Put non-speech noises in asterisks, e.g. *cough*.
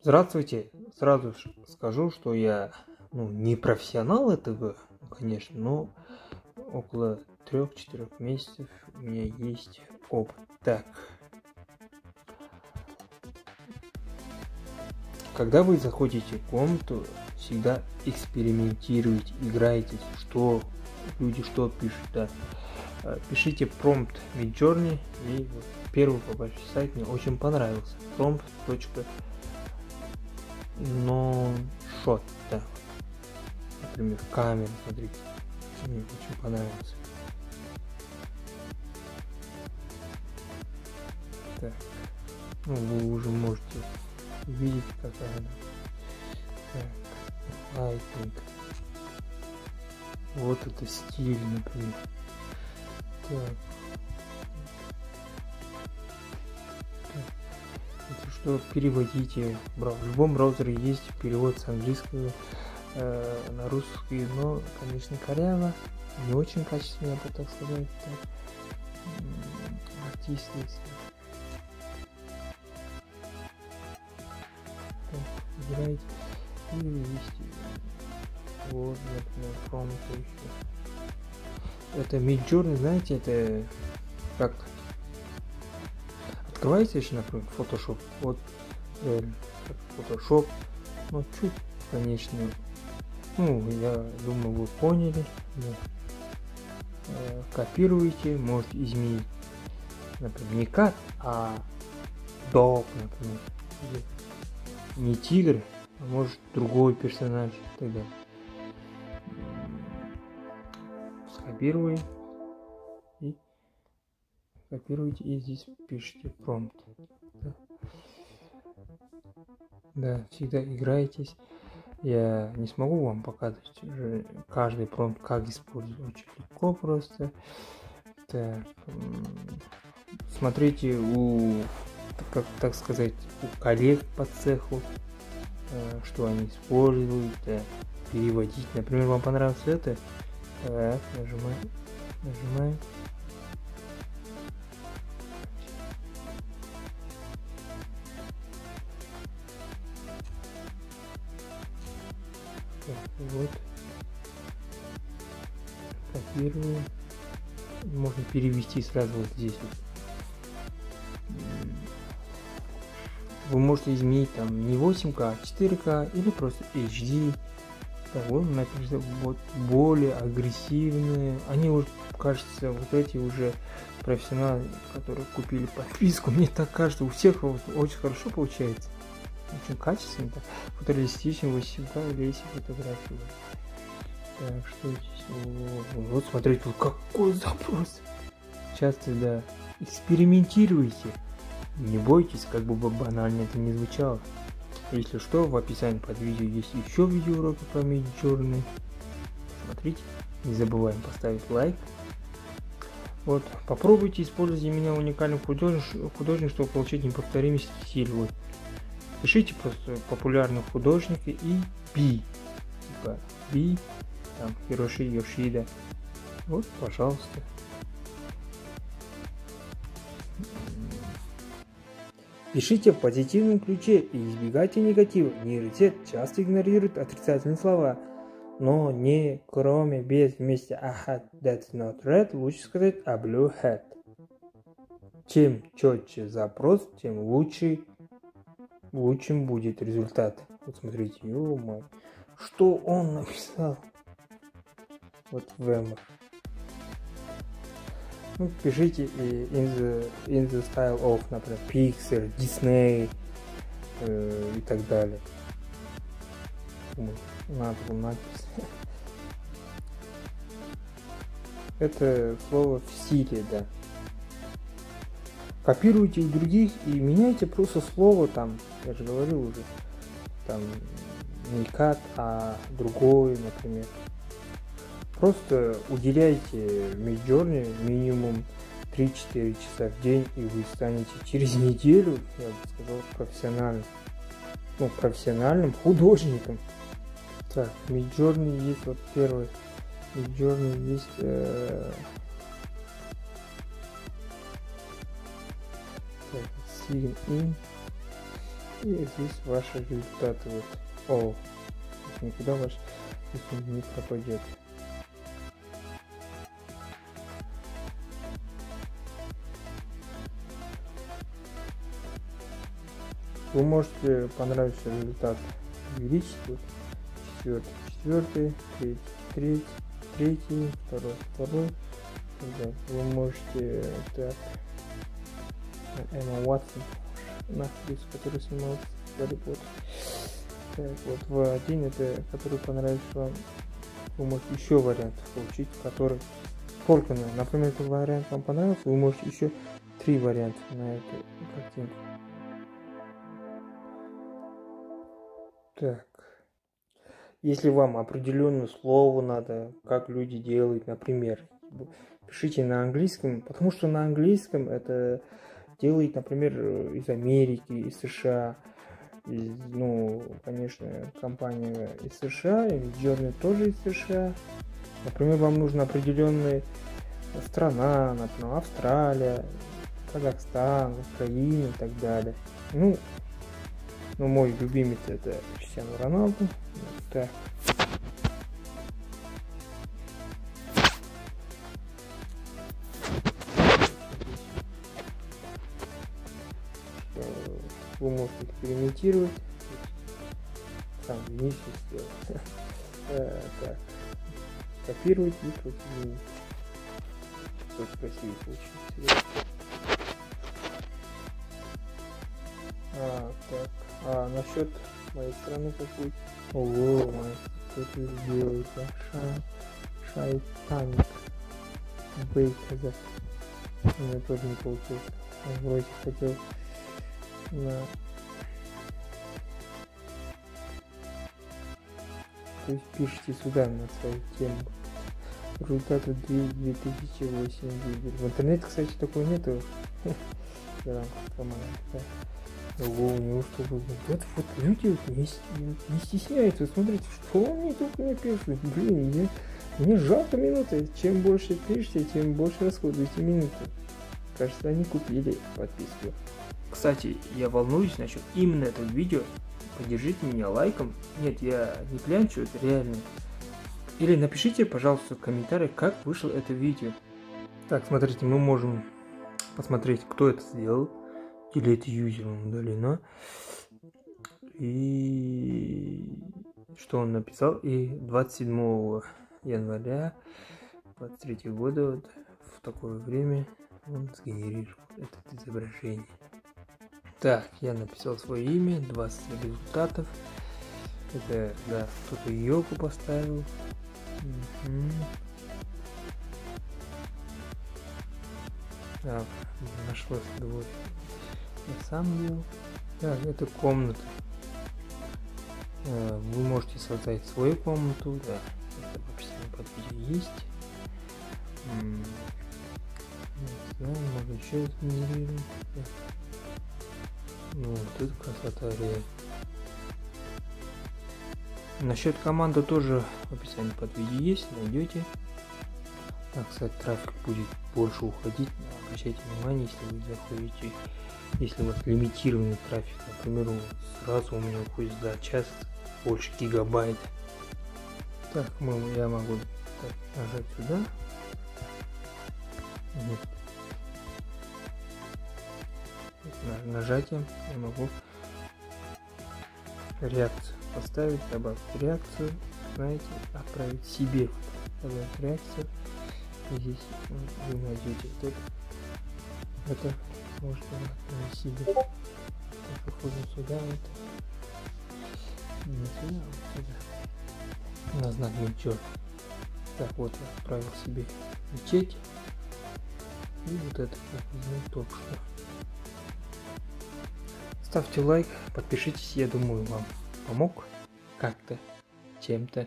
Здравствуйте. Сразу скажу, что я ну, не профессионал этого, конечно, но около трех-четырех месяцев у меня есть опыт. Так. Когда вы заходите в комнату, всегда экспериментируйте, играйте, что люди что пишут, да. Э, пишите промпт Midjourney и вот первый побольше сайт мне очень понравился. prompt.com но шот, да. Например, камера, смотрите. Мне очень понравился. Так. Ну, вы уже можете увидеть, какая она. Так. Лайтинг. Вот это стиль, например. Так. Что переводите. В любом браузере есть перевод с английского э, на русский, но, конечно, коряво, не очень качественно, я бы так сказать. Так. Артист есть. Так, играете и вывести. Вот, например, промпт еще. Это Midjourney, знаете, это как открываете еще, например, Photoshop, вот реально, Photoshop, ну чуть, конечно, ну, я думаю, вы поняли, да. э, копируете, можете изменить, например, не как, а дог, например, или не тигр, а может другой персонаж тогда. Скопируем копируете и здесь пишите промпт. Да, да всегда играетесь. Я не смогу вам показывать каждый промпт, как использовать. Очень легко просто. Так, смотрите у, как так сказать, у коллег по цеху, э, что они используют, да, переводить. Например, вам понравилось это? Так, нажимаем. Вот. Копирую. Можно перевести сразу вот здесь вот. Вы можете изменить там не 8К, а 4К или просто HD. Вот написано вот более агрессивные. Они уже, кажется, вот эти уже профессионалы, которые купили подписку. Мне так кажется, у всех вот очень хорошо получается очень качественно, фотореалистично, вы всегда влезете фотографию. Так, что здесь? О, вот смотрите, вот какой запрос. Часто, да, экспериментируйте. Не бойтесь, как бы банально это не звучало. Если что, в описании под видео есть еще видеоуроки по черный. Смотрите, не забываем поставить лайк. Вот, попробуйте использовать меня уникальным художник, художник, чтобы получить неповторимый стиль. Вот. Пишите просто популярных художников и Би. Типа Би, там, Хироши Йошида. Вот, пожалуйста. Пишите в позитивном ключе и избегайте негатива. Нейросеть часто игнорирует отрицательные слова, но не кроме, без, вместе. A hat that's not red лучше сказать a blue hat. Чем четче запрос, тем лучше лучшим будет результат. Вот смотрите, ё что он написал? Вот в M. Ну, пишите in the, in the style of, например, Pixar, Disney э, и так далее. Надо было надпись. *laughs* Это слово в стиле, да копируйте у других и меняйте просто слово там, я же говорил уже, там не кат, а другой, например. Просто уделяйте Midjourney минимум 3-4 часа в день, и вы станете через неделю, я бы сказал, профессиональным, ну, профессиональным художником. Так, Midjourney есть вот первый. Midjourney есть э, sign in И здесь ваши результаты. Вот. О, никуда ваш не пропадет. Вы можете понравиться результат увеличить. Вот, четвертый, четвертый, третий, третий, третий, второй, второй. Вы можете так Эмма Уотсон на актрису, которая снималась в Гарри Поттер. Так, вот в один это который понравится вам. Вы можете еще вариант получить, который только, например, этот вариант вам понравился, вы можете еще три варианта на эту картинку. Так. Если вам определенное слово надо, как люди делают, например, пишите на английском, потому что на английском это делает, например, из Америки, из США, из, ну, конечно, компания из США, и Journey тоже из США. Например, вам нужна определенная страна, например, Австралия, Казахстан, Украина и так далее. Ну, ну, мой любимец это Кристиану Роналду. Так. Вы можете экспериментировать. Сам Винисиус сделал. *laughs* Э. Копировать и против Очень красивый получился. А, так. А, насчет моей страны какой? Ого, что ты сделаешь? Ша... Шайтаник. Бей, казак. У меня тоже не получилось. Вроде хотел на... То есть пишите сюда на свою тему. Результаты 2008 В интернете, кстати, такого нету. *laughs* Да, Ого, у него что было? Вот, вот люди не, не стесняются. Смотрите, что они только не пишут. Блин, мне, мне жалко минуты. Чем больше пишете, тем больше расходуете минуты. Кажется, они купили подписку. Кстати, я волнуюсь насчет именно этого видео. Поддержите меня лайком. Нет, я не клянчу, это реально. Или напишите, пожалуйста, в комментариях, как вышло это видео. Так, смотрите, мы можем посмотреть, кто это сделал delete юзером удалено. И что он написал? И 27 января 23 года вот, в такое время он сгенерировал это изображение. Так, я написал свое имя, 20 результатов. Это, да, кто-то йогу поставил. Угу. Так, нашлось двое я сам делал. Да, это комната. Э, вы можете создать свою комнату, да, это в описании под видео есть. Не знаю, можно еще сгенерировать. Ну, вот это красота реально. Насчет команды тоже в описании под видео есть, найдете. Так, кстати, трафик будет больше уходить. Обращайте внимание, если вы заходите если у вас лимитированный трафик, например, сразу у меня уходит за час больше гигабайт. Так, мы, я могу так, нажать сюда. Нажатием я могу реакцию поставить, добавить реакцию, знаете, отправить себе, добавить реакцию. Здесь вы найдете вот это. Это можно отправить себе. Так, выходим сюда, вот. Не сюда, а вот сюда. На знак мечет. Так, вот я отправил себе мечеть. И вот это как возьму только что. Ставьте лайк, подпишитесь, я думаю, вам помог как-то, чем-то.